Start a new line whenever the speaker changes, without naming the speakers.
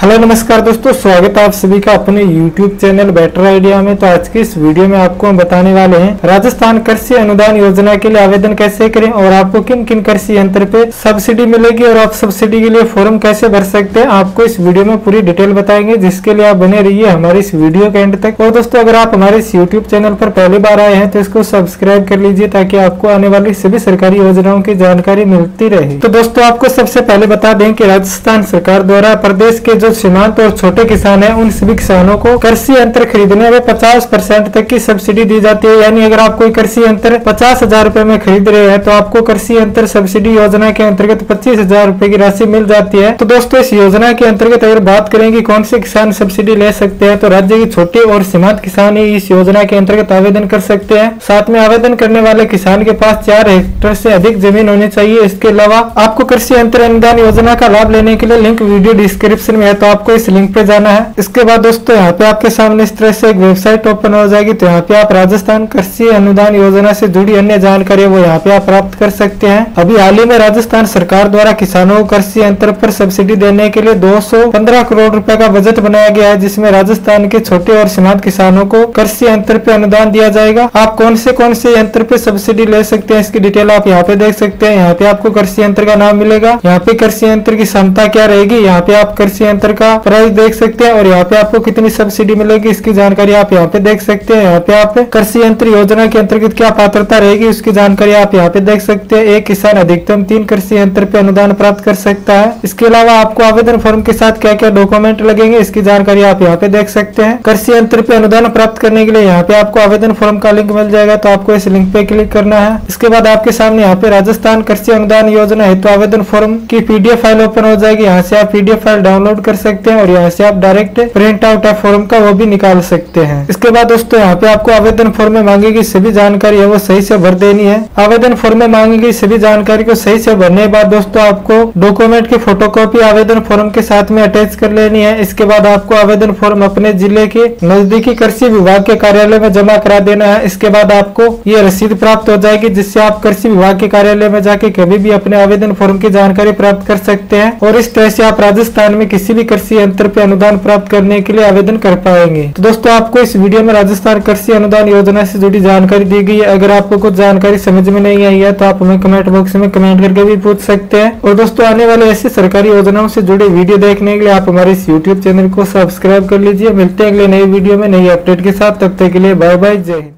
Hello, नमस्कार दोस्तों, स्वागत है आप सभी का अपने यूट्यूब चैनल बेटर आइडिया में। तो आज की इस वीडियो में आपको हम बताने वाले हैं, राजस्थान कृषि अनुदान योजना के लिए आवेदन कैसे करें और आपको किन किन कृषि यंत्र पे सब्सिडी मिलेगी और आप सब्सिडी के लिए फॉर्म कैसे भर सकते हैं, आपको इस वीडियो में पूरी डिटेल बताएँगे, जिसके लिए आप बने रहिए हमारे इस वीडियो के एंड तक। और दोस्तों, अगर आप हमारे इस यूट्यूब चैनल पर पहली बार आए हैं तो इसको सब्सक्राइब कर लीजिए, ताकि आपको आने वाली सभी सरकारी योजनाओं की जानकारी मिलती रहे। तो दोस्तों, आपको सबसे पहले बता दें की राजस्थान सरकार द्वारा प्रदेश के जो सीमांत और छोटे किसान हैं, उन सभी किसानों को कृषि यंत्र खरीदने में पचास परसेंट तक की सब्सिडी दी जाती है। यानी अगर आप कोई कृषि यंत्र पचास हज़ार रूपए में खरीद रहे हैं तो आपको कृषि यंत्र सब्सिडी योजना के अंतर्गत पच्चीस हज़ार रूपए की राशि मिल जाती है। तो दोस्तों, इस योजना के अंतर्गत अगर बात करेंगे कौन से किसान सब्सिडी ले सकते हैं तो राज्य के छोटे और सीमांत किसान ही इस योजना के अंतर्गत आवेदन कर सकते हैं। साथ में आवेदन करने वाले किसान के पास चार हेक्टेयर से अधिक ज़मीन होनी चाहिए। इसके अलावा आपको कृषि यंत्र अनुदान योजना का लाभ लेने के लिए लिंक वीडियो डिस्क्रिप्शन में तो आपको इस लिंक पे जाना है। इसके बाद दोस्तों, यहाँ पे आपके सामने इस तरह से एक वेबसाइट ओपन हो जाएगी तो यहाँ पे आप राजस्थान कृषि अनुदान योजना से जुड़ी अन्य जानकारी वो यहाँ पे आप प्राप्त कर सकते हैं। अभी हाल ही में राजस्थान सरकार द्वारा किसानों को कृषि यंत्र पर सब्सिडी देने के लिए दो सौ पंद्रह करोड़ रूपए का बजट बनाया गया है, जिसमें राजस्थान के छोटे और सीमांत किसानों को कृषि यंत्र पे अनुदान दिया जाएगा। आप कौन से कौन से यंत्र पे सब्सिडी ले सकते हैं, इसकी डिटेल आप यहाँ पे देख सकते हैं। यहाँ पे आपको कृषि यंत्र का नाम मिलेगा। यहाँ पे कृषि यंत्र की क्षमता क्या रहेगी? यहाँ पे आप कृषि यंत्र का प्राइस देख सकते हैं और यहाँ पे आपको कितनी सब्सिडी मिलेगी इसकी जानकारी आप यहाँ पे देख सकते हैं। यहाँ पे आप कृषि यंत्र योजना के अंतर्गत क्या पात्रता रहेगी उसकी जानकारी आप यहाँ पे देख सकते हैं। एक किसान अधिकतम तीन कृषि यंत्र पे अनुदान प्राप्त कर सकता है। इसके अलावा आपको आवेदन फॉर्म के साथ क्या क्या डॉक्यूमेंट लगेंगे इसकी जानकारी आप यहाँ पे देख सकते हैं। कृषि यंत्र पे अनुदान प्राप्त करने के लिए यहाँ पे आपको आवेदन फॉर्म का लिंक मिल जाएगा तो आपको इस लिंक पे क्लिक करना है। इसके बाद आपके सामने यहाँ पे राजस्थान कृषि अनुदान योजना हेतु आवेदन फॉर्म की पीडीएफ फ़ाइल ओपन हो जाएगी। यहाँ से आप पीडीएफ फ़ाइल डाउनलोड कर सकते हैं और यहाँ से आप डायरेक्ट प्रिंट आउट है फॉर्म का वो भी निकाल सकते हैं। इसके बाद दोस्तों, यहाँ पे आपको आवेदन फॉर्म में मांगेगी सभी जानकारी है, वो सही से भर देनी है। आवेदन फॉर्म में मांगेगी सभी जानकारी को सही से भरने के बाद दोस्तों, आपको डॉक्यूमेंट की फोटोकॉपी आवेदन फॉर्म के साथ में अटैच कर लेनी है। इसके बाद आपको आवेदन फॉर्म अपने ज़िले के नजदीकी कृषि विभाग के कार्यालय में जमा करा देना है। इसके बाद आपको ये रसीद प्राप्त हो जाएगी, जिससे आप कृषि विभाग के कार्यालय में जाके कभी भी अपने आवेदन फॉर्म की जानकारी प्राप्त कर सकते हैं। और इस तरह से आप राजस्थान में किसी भी कृषि यंत्र पे अनुदान प्राप्त करने के लिए आवेदन कर पाएँगे। तो दोस्तों, आपको इस वीडियो में राजस्थान कृषि अनुदान योजना से जुड़ी जानकारी दी गई है। अगर आपको कुछ जानकारी समझ में नहीं आई है तो आप हमें कमेंट बॉक्स में कमेंट करके भी पूछ सकते हैं। और दोस्तों, आने वाले ऐसी सरकारी योजनाओं से जुड़े वीडियो देखने के लिए आप हमारे इस यूट्यूब चैनल को सब्सक्राइब कर लीजिए। मिलते हैं अगले नई वीडियो में नई अपडेट के साथ। तब तक के लिए बाय बाय जय हिंद।